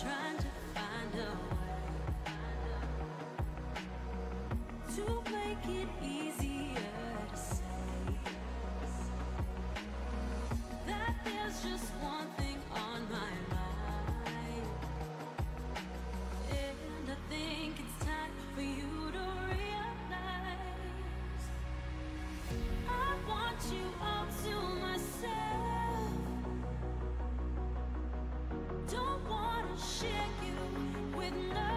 trying to find a way to make it. shake you with love.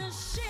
wanna.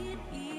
It easy.